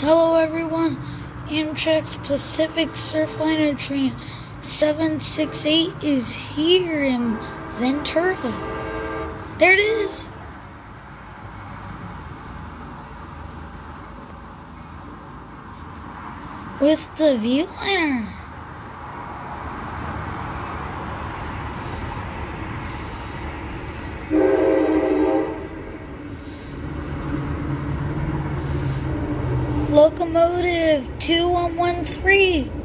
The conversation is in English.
Hello, everyone. Amtrak's Pacific Surfliner train 768 is here in Ventura. There it is. With the V-Liner. Locomotive 2113